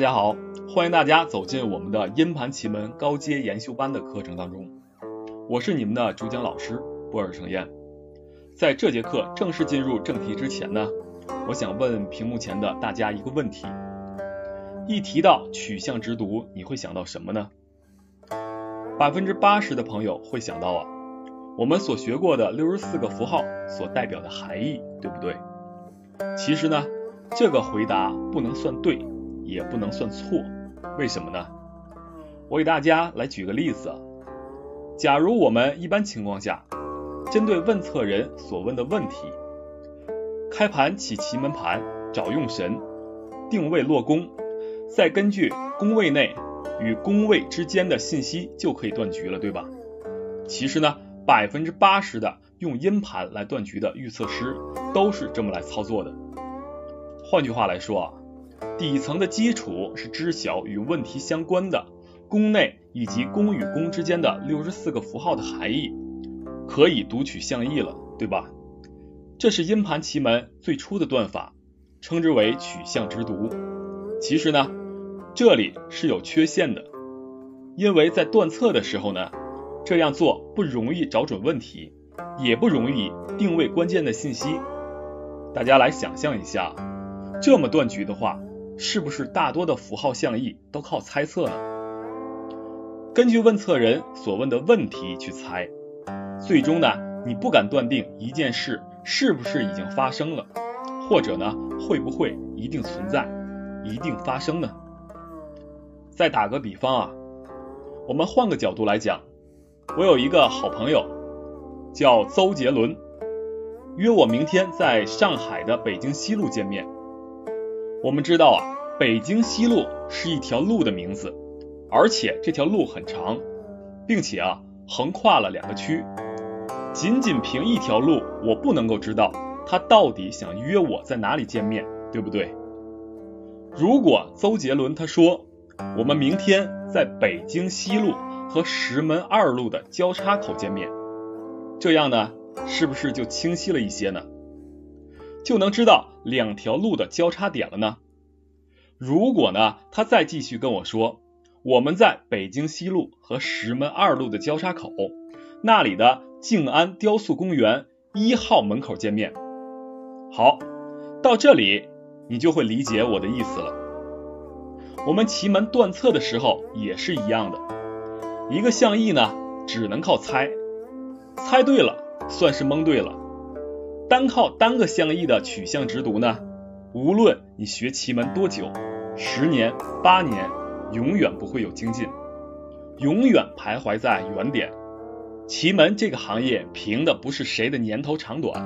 大家好，欢迎大家走进我们的音盘奇门高阶研修班的课程当中，我是你们的主讲老师波尔盛宴。在这节课正式进入正题之前呢，我想问屏幕前的大家一个问题：一提到取向之读，你会想到什么呢？百分之八十的朋友会想到啊，我们所学过的六十四个符号所代表的含义，对不对？其实呢，这个回答不能算对。也不能算错，为什么呢？我给大家来举个例子。假如我们一般情况下，针对问测人所问的问题，开盘起奇门盘，找用神，定位落宫，再根据宫位内与宫位之间的信息就可以断局了，对吧？其实呢，百分之八十的用阴盘来断局的预测师都是这么来操作的。换句话来说啊。底层的基础是知晓与问题相关的宫内以及宫与宫之间的六十四个符号的含义，可以读取象意了，对吧？这是阴盘奇门最初的断法，称之为取象之读。其实呢，这里是有缺陷的，因为在断测的时候呢，这样做不容易找准问题，也不容易定位关键的信息。大家来想象一下，这么断局的话。是不是大多的符号象意都靠猜测呢？根据问测人所问的问题去猜，最终呢，你不敢断定一件事是不是已经发生了，或者呢，会不会一定存在、一定发生呢？再打个比方啊，我们换个角度来讲，我有一个好朋友叫邹杰伦，约我明天在上海的北京西路见面。我们知道啊，北京西路是一条路的名字，而且这条路很长，并且啊横跨了两个区。仅仅凭一条路，我不能够知道他到底想约我在哪里见面，对不对？如果邹杰伦他说我们明天在北京西路和石门二路的交叉口见面，这样呢，是不是就清晰了一些呢？就能知道两条路的交叉点了呢。如果呢，他再继续跟我说，我们在北京西路和石门二路的交叉口那里的静安雕塑公园一号门口见面。好，到这里你就会理解我的意思了。我们奇门断测的时候也是一样的，一个象意呢，只能靠猜，猜对了算是蒙对了。单靠单个相意的取向直读呢，无论你学奇门多久，十年八年，永远不会有精进，永远徘徊在原点。奇门这个行业凭的不是谁的年头长短，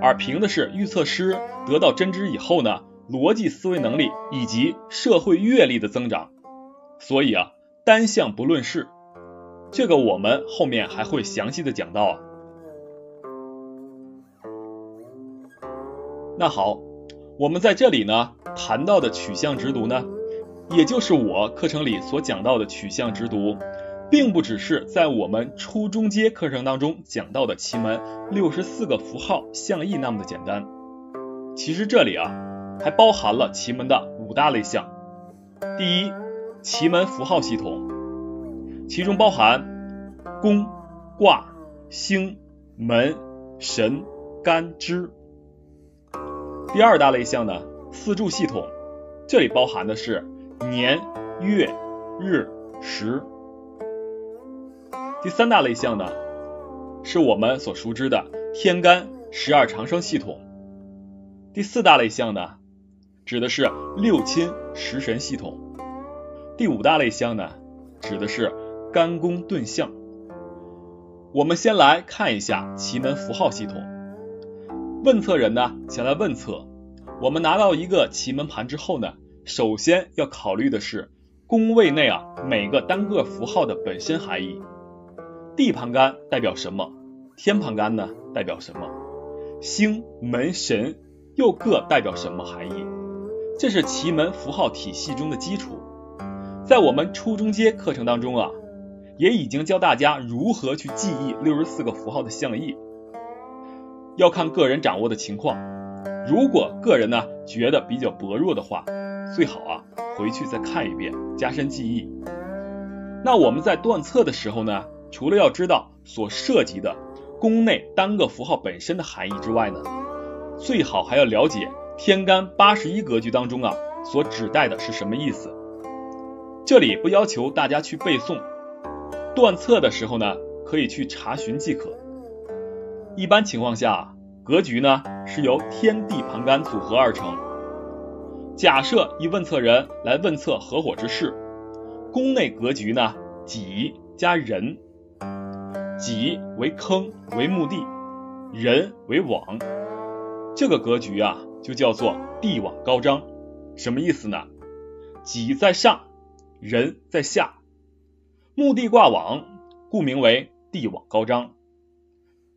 而凭的是预测师得到真知以后呢，逻辑思维能力以及社会阅历的增长。所以啊，单项不论事，这个我们后面还会详细的讲到啊。那好，我们在这里呢谈到的取向直读呢，也就是我课程里所讲到的取向直读，并不只是在我们初中阶课程当中讲到的奇门六十四个符号象意那么的简单。其实这里啊还包含了奇门的五大类象。第一，奇门符号系统，其中包含宫、卦、星、门、神、干、支。第二大类项呢，四柱系统，这里包含的是年、月、日、时。第三大类项呢，是我们所熟知的天干十二长生系统。第四大类项呢，指的是六亲食神系统。第五大类项呢，指的是干宫遁象。我们先来看一下奇门符号系统。问测人呢前来问测，我们拿到一个奇门盘之后呢，首先要考虑的是宫位内啊每个单个符号的本身含义。地盘干代表什么？天盘干呢代表什么？星门神又各代表什么含义？这是奇门符号体系中的基础。在我们初中阶课程当中啊，也已经教大家如何去记忆六十四个符号的象意。要看个人掌握的情况，如果个人呢觉得比较薄弱的话，最好啊回去再看一遍，加深记忆。那我们在断测的时候呢，除了要知道所涉及的宫内单个符号本身的含义之外呢，最好还要了解天干八十一格局当中啊所指代的是什么意思。这里不要求大家去背诵，断测的时候呢，可以去查询即可。一般情况下，格局呢是由天地盘干组合而成。假设一问测人来问测合伙之事，宫内格局呢己加人，己为坑为墓地，人为网，这个格局啊就叫做地网高张。什么意思呢？己在上，人在下，墓地挂网，故名为地网高张。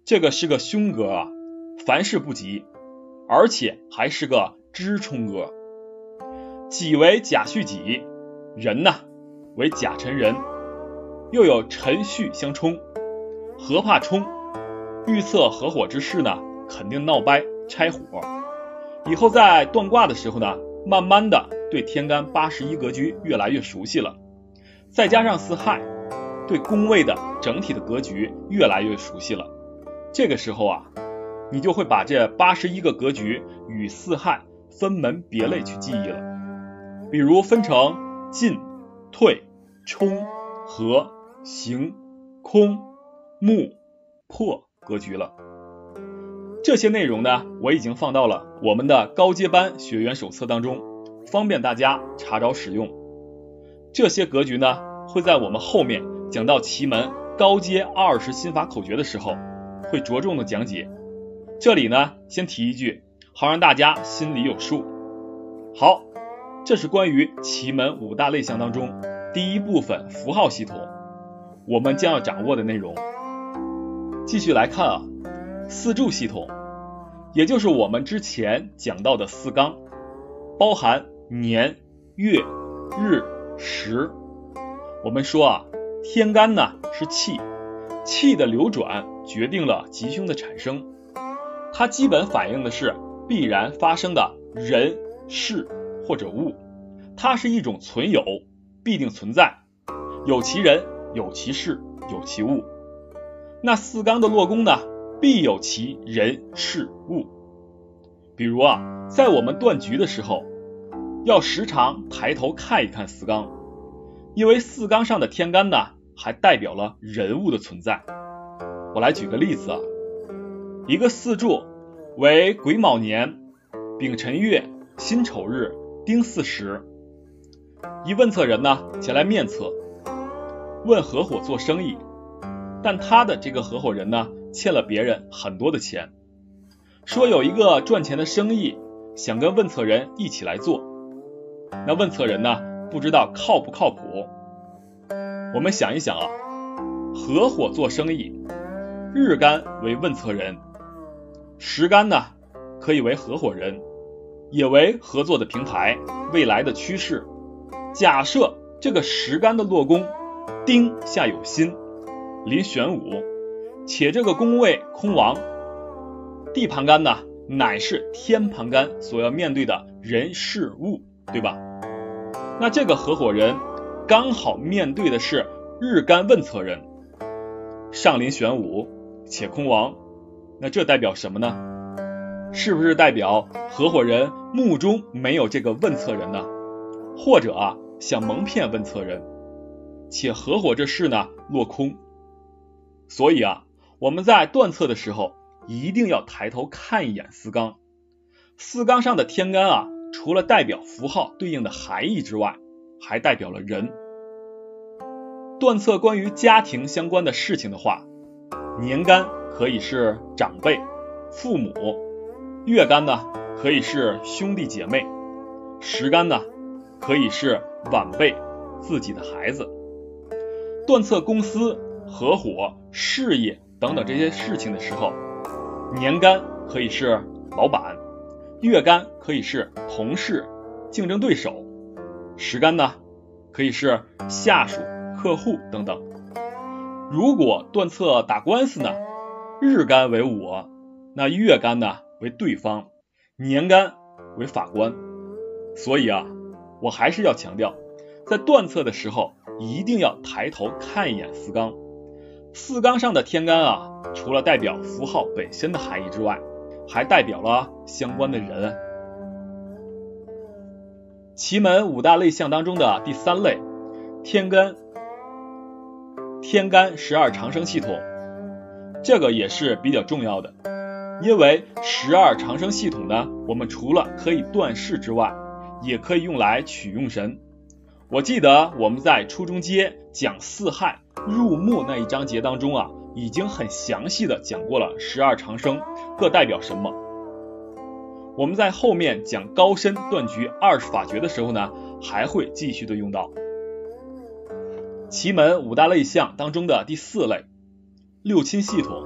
这个是个凶格啊，凡事不吉，而且还是个支冲格。己为甲戌己，人呢为甲辰人，又有辰戌相冲，何怕冲，预测合伙之事呢，肯定闹掰拆伙。以后在断卦的时候呢，慢慢的对天干八十一格局越来越熟悉了，再加上四害，对宫位的整体的格局越来越熟悉了。这个时候啊，你就会把这八十一个格局与四害分门别类去记忆了。比如分成进、退、冲、合、行、空、木、破格局了。这些内容呢，我已经放到了我们的高阶班学员手册当中，方便大家查找使用。这些格局呢，会在我们后面讲到奇门高阶二十心法口诀的时候，会着重的讲解。这里呢，先提一句，好让大家心里有数。好。这是关于奇门五大类象当中第一部分符号系统，我们将要掌握的内容。继续来看啊，四柱系统，也就是我们之前讲到的四纲，包含年、月、日、时。我们说啊，天干呢是气，气的流转决定了吉凶的产生，它基本反映的是必然发生的人事。或者物，它是一种存有，必定存在，有其人，有其事，有其物。那四纲的落宫呢，必有其人事物。比如啊，在我们断局的时候，要时常抬头看一看四纲，因为四纲上的天干呢，还代表了人物的存在。我来举个例子啊，一个四柱为癸卯年、丙辰月、辛丑日。丁巳时，一问测人呢前来面测，问合伙做生意，但他的这个合伙人呢欠了别人很多的钱，说有一个赚钱的生意想跟问测人一起来做，那问测人呢不知道靠不靠谱。我们想一想啊，合伙做生意，日干为问测人，时干呢可以为合伙人。也为合作的平台，未来的趋势。假设这个时干的落宫，丁下有辛，临玄武，且这个宫位空亡，地盘干呢，乃是天盘干所要面对的人事物，对吧？那这个合伙人刚好面对的是日干问策人，上临玄武，且空亡，那这代表什么呢？是不是代表合伙人目中没有这个问策人呢？或者啊想蒙骗问策人，且合伙这事呢落空。所以啊我们在断测的时候一定要抬头看一眼四纲。四纲上的天干啊，除了代表符号对应的含义之外，还代表了人。断测关于家庭相关的事情的话，年干可以是长辈、父母。月干呢，可以是兄弟姐妹；时干呢，可以是晚辈、自己的孩子。断测公司、合伙、事业等等这些事情的时候，年干可以是老板，月干可以是同事、竞争对手，时干呢可以是下属、客户等等。如果断测打官司呢，日干为我，那月干呢？为对方，年干为法官，所以啊，我还是要强调，在断测的时候一定要抬头看一眼四纲。四纲上的天干啊，除了代表符号本身的含义之外，还代表了相关的人。奇门五大类象当中的第三类，天干，天干十二长生系统，这个也是比较重要的，因为十二长生系统呢，我们除了可以断事之外，也可以用来取用神。我记得我们在初中阶讲四害入木那一章节当中啊，已经很详细的讲过了十二长生各代表什么。我们在后面讲高深断局二十法诀的时候呢，还会继续的用到。奇门五大类象当中的第四类六亲系统，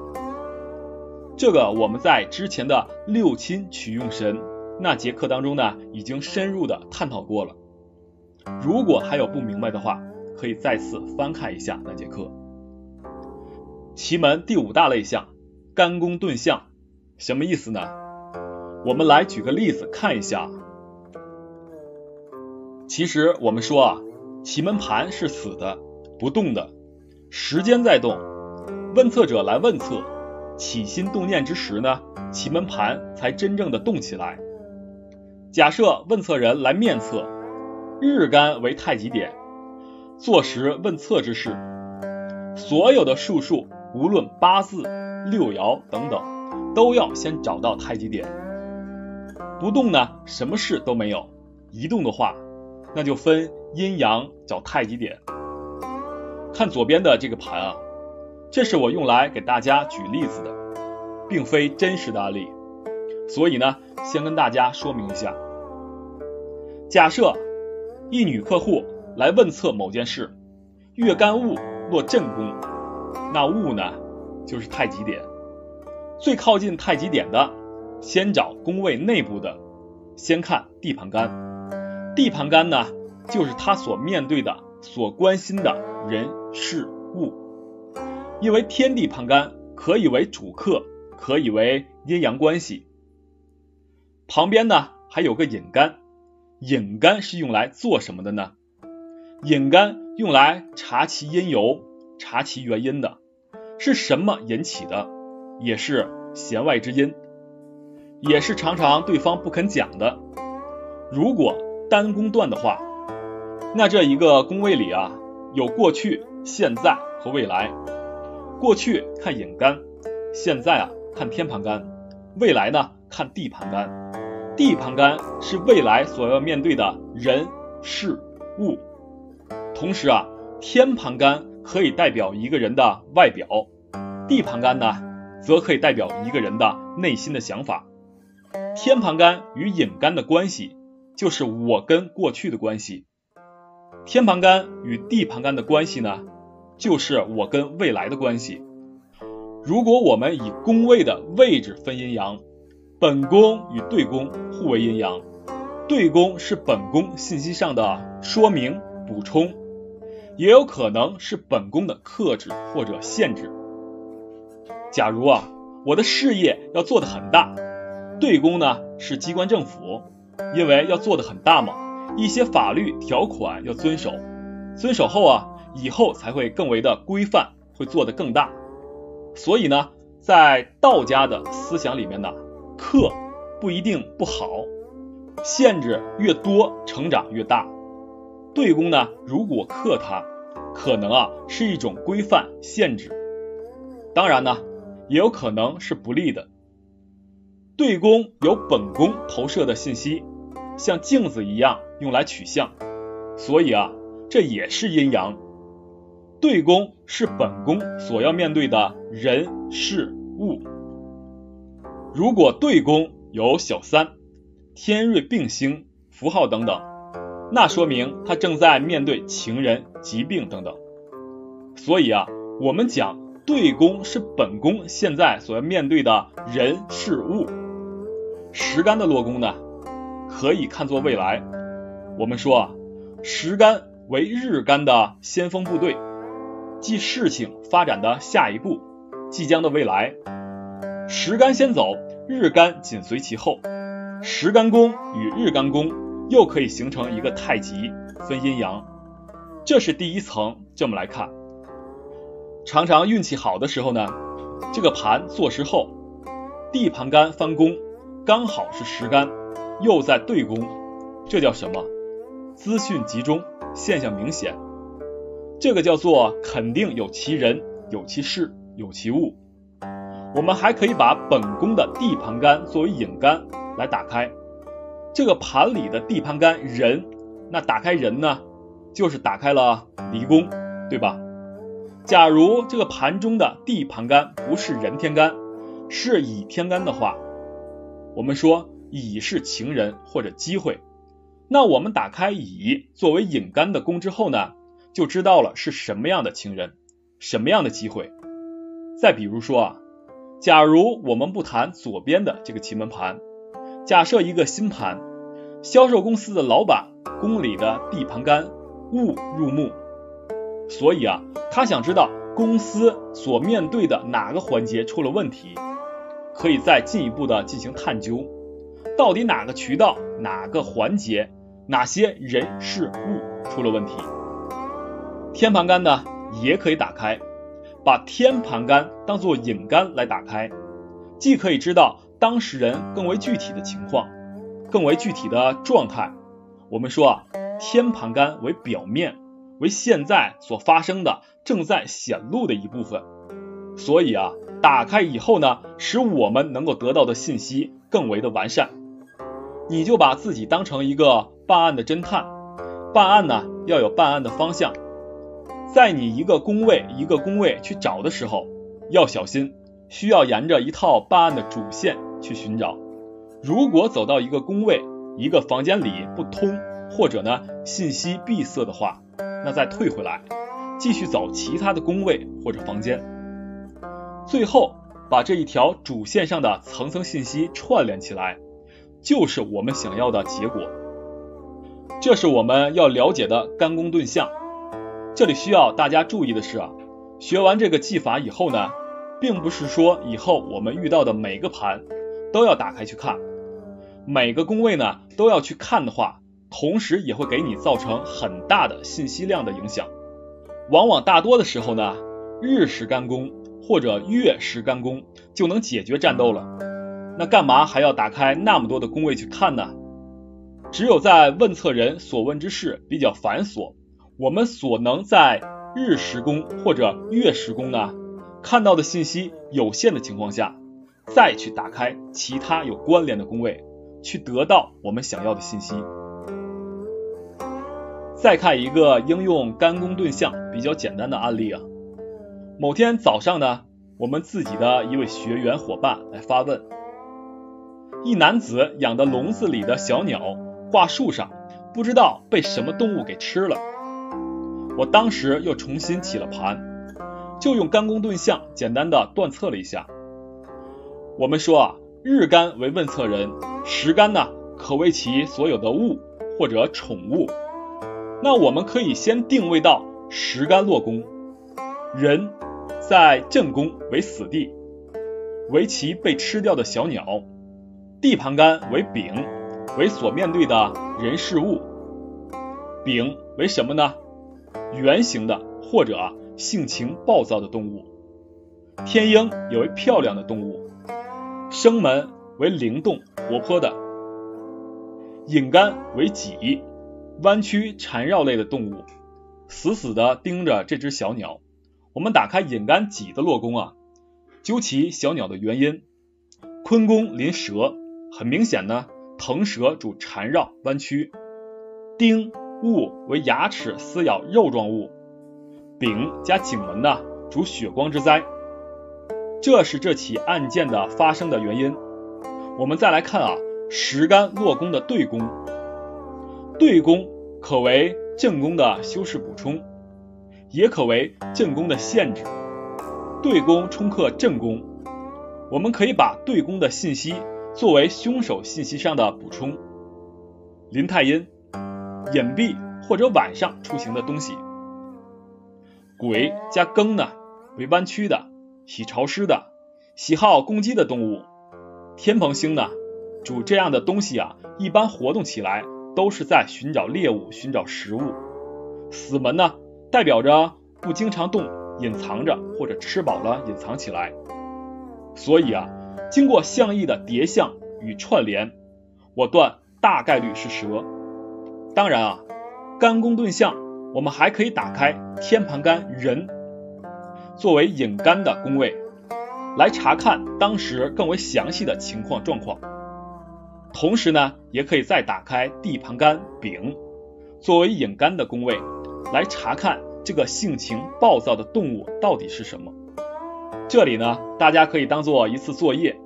这个我们在之前的六亲取用神那节课当中呢，已经深入的探讨过了。如果还有不明白的话，可以再次翻看一下那节课。奇门第五大类象干宫遁象，什么意思呢？我们来举个例子看一下。其实我们说啊，奇门盘是死的，不动的，时间在动。问测者来问测，起心动念之时呢，奇门盘才真正的动起来。假设问测人来面测，日干为太极点，坐实问测之事，所有的术数，无论八字、六爻等等，都要先找到太极点。不动呢，什么事都没有；移动的话，那就分阴阳找太极点。看左边的这个盘啊，这是我用来给大家举例子的，并非真实的案例，所以呢，先跟大家说明一下。假设一女客户来问测某件事，月干戊落震宫，那戊呢就是太极点，最靠近太极点的。先找宫位内部的，先看地盘干。地盘干呢，就是他所面对的、所关心的人事物。因为天地盘干可以为主客，可以为阴阳关系。旁边呢还有个引干，引干是用来做什么的呢？引干用来查其因由、查其原因的，是什么引起的？也是弦外之音。也是常常对方不肯讲的。如果单宫断的话，那这一个宫位里啊，有过去、现在和未来。过去看引干，现在啊看天盘干，未来呢看地盘干。地盘干是未来所要面对的人事物，同时啊天盘干可以代表一个人的外表，地盘干呢则可以代表一个人的内心的想法。天盘干与引干的关系，就是我跟过去的关系；天盘干与地盘干的关系呢，就是我跟未来的关系。如果我们以宫位的位置分阴阳，本宫与对宫互为阴阳，对宫是本宫信息上的说明补充，也有可能是本宫的克制或者限制。假如啊，我的事业要做得很大。对宫呢是机关政府，因为要做的很大嘛，一些法律条款要遵守，遵守后啊，以后才会更为的规范，会做得更大。所以呢，在道家的思想里面呢，克不一定不好，限制越多，成长越大。对宫呢，如果克它，可能啊是一种规范限制，当然呢，也有可能是不利的。对宫有本宫投射的信息，像镜子一样用来取象，所以啊，这也是阴阳。对宫是本宫所要面对的人事物。如果对宫有小三、天瑞并星、符号等等，那说明他正在面对情人、疾病等等。所以啊，我们讲对宫是本宫现在所要面对的人事物。时干的落宫呢，可以看作未来。我们说啊，时干为日干的先锋部队，即事情发展的下一步，即将的未来。时干先走，日干紧随其后。时干宫与日干宫又可以形成一个太极，分阴阳。这是第一层，这么来看。常常运气好的时候呢，这个盘坐实后，地盘干翻宫，刚好是时干，又在对宫，这叫什么？资讯集中，现象明显。这个叫做肯定有其人，有其事，有其物。我们还可以把本宫的地盘干作为引干来打开。这个盘里的地盘干人，那打开人呢，就是打开了离宫，对吧？假如这个盘中的地盘干不是人天干，是乙天干的话，我们说乙是情人或者机会。那我们打开乙作为引干的宫之后呢，就知道了是什么样的情人，什么样的机会。再比如说啊。假如我们不谈左边的这个奇门盘，假设一个新盘，销售公司的老板宫里的地盘干戊入木，所以啊，他想知道公司所面对的哪个环节出了问题，可以再进一步的进行探究，到底哪个渠道、哪个环节、哪些人事物出了问题。天盘干呢，也可以打开。把天盘干当做引干来打开，既可以知道当事人更为具体的情况，更为具体的状态。我们说啊，天盘干为表面，为现在所发生的正在显露的一部分。所以啊，打开以后呢，使我们能够得到的信息更为的完善。你就把自己当成一个办案的侦探，办案呢要有办案的方向。在你一个工位一个工位去找的时候，要小心，需要沿着一套办案的主线去寻找。如果走到一个工位一个房间里不通，或者呢信息闭塞的话，那再退回来，继续走其他的工位或者房间，最后把这一条主线上的层层信息串联起来，就是我们想要的结果。这是我们要了解的干宫遁象。这里需要大家注意的是啊，学完这个技法以后呢，并不是说以后我们遇到的每个盘都要打开去看，每个宫位呢都要去看的话，同时也会给你造成很大的信息量的影响。往往大多的时候呢，日时干宫或者月食干宫就能解决战斗了。那干嘛还要打开那么多的宫位去看呢？只有在问测人所问之事比较繁琐。我们所能在日时宫或者月时宫呢看到的信息有限的情况下，再去打开其他有关联的宫位，去得到我们想要的信息。再看一个应用干宫遁象比较简单的案例啊。某天早上呢，我们自己的一位学员伙伴来发问：一男子养的笼子里的小鸟挂树上，不知道被什么动物给吃了。我当时又重新起了盘，就用干宫遁象简单的断测了一下。我们说啊，日干为问测人，时干呢可为其所有的物或者宠物。那我们可以先定位到时干落宫，人在正宫为死地，为其被吃掉的小鸟。地盘干为丙，为所面对的人事物。丙为什么呢？圆形的或者性情暴躁的动物，天鹰也为漂亮的动物，生门为灵动活泼的，引干为己，弯曲缠绕类的动物，死死的盯着这只小鸟。我们打开引干己的落宫啊，究其小鸟的原因，坤宫临蛇，很明显呢，腾蛇主缠绕弯曲，丁。戊为牙齿撕咬肉状物，丙加颈门呢，主血光之灾，这是这起案件的发生的原因。我们再来看啊，时干落宫的对宫，对宫可为正宫的修饰补充，也可为正宫的限制。对宫冲克正宫，我们可以把对宫的信息作为凶手信息上的补充。林太阴。隐蔽或者晚上出行的东西，鬼加庚呢为弯曲的、喜潮湿的、喜好攻击的动物。天蓬星呢主这样的东西啊，一般活动起来都是在寻找猎物、寻找食物。死门呢，代表着不经常动，隐藏着，或者吃饱了隐藏起来。所以啊，经过象意的叠象与串联，我断大概率是蛇。当然啊，干宫遁象，我们还可以打开天盘干人作为引干的宫位，来查看当时更为详细的情况状况。同时呢，也可以再打开地盘干丙作为引干的宫位。来查看这个性情暴躁的动物到底是什么？这里呢，大家可以当做一次作业，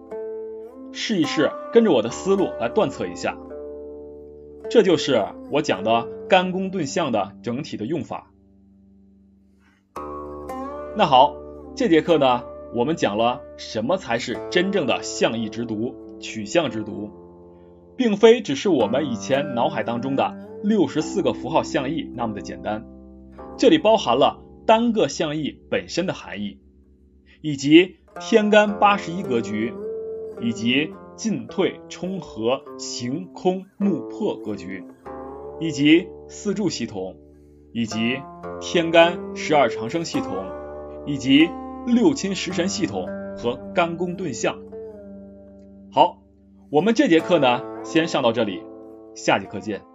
试一试，跟着我的思路来断测一下。这就是我讲的干宫遁象的整体的用法。那好，这节课呢，我们讲了什么才是真正的象意之读、取象之读，并非只是我们以前脑海当中的六十四个符号象意那么的简单。这里包含了单个象意本身的含义，以及天干八十一格局，以及进退冲合行空木破格局，以及四柱系统，以及天干十二长生系统，以及六亲食神系统和干宫遁象。好，我们这节课呢，先上到这里，下节课见。